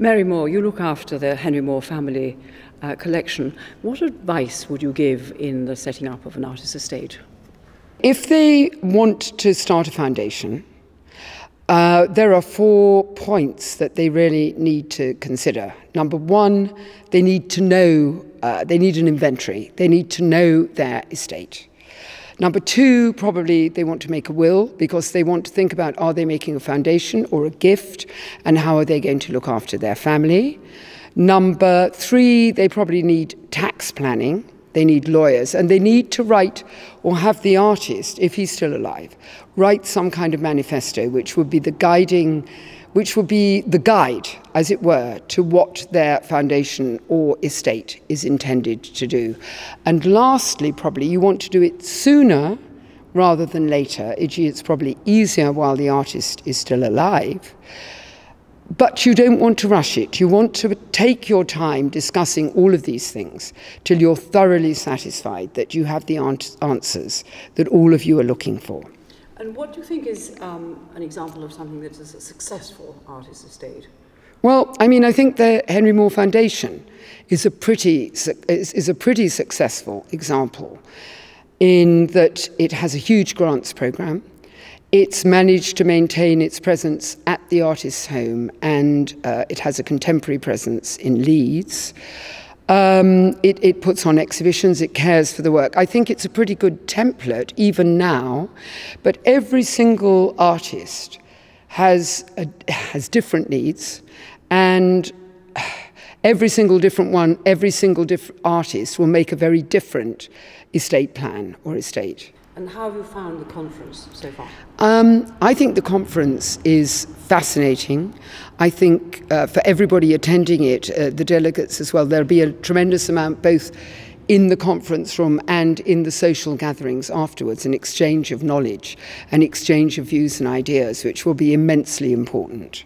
Mary Moore, you look after the Henry Moore family uh, collection. What advice would you give in the setting up of an artist's estate? If they want to start a foundation, uh, there are four points that they really need to consider. Number one, they need to know, uh, they need an inventory. They need to know their estate. Number two, probably they want to make a will because they want to think about are they making a foundation or a gift and how are they going to look after their family. Number three, they probably need tax planning they need lawyers, and they need to write or have the artist, if he's still alive, write some kind of manifesto which would be the guiding, which will be the guide, as it were, to what their foundation or estate is intended to do. And lastly, probably, you want to do it sooner rather than later. It's probably easier while the artist is still alive. But you don't want to rush it. You want to take your time discussing all of these things till you're thoroughly satisfied that you have the answers that all of you are looking for. And what do you think is um, an example of something that is a successful artist estate? Well, I mean, I think the Henry Moore Foundation is a pretty, is, is a pretty successful example in that it has a huge grants program. It's managed to maintain its presence at the artist's home and uh, it has a contemporary presence in Leeds. Um, it, it puts on exhibitions, it cares for the work. I think it's a pretty good template, even now, but every single artist has, a, has different needs, and every single different one, every single different artist will make a very different estate plan or estate. And how have you found the conference so far? Um, I think the conference is fascinating. I think uh, for everybody attending it, uh, the delegates as well, there'll be a tremendous amount both in the conference room and in the social gatherings afterwards, an exchange of knowledge, an exchange of views and ideas, which will be immensely important.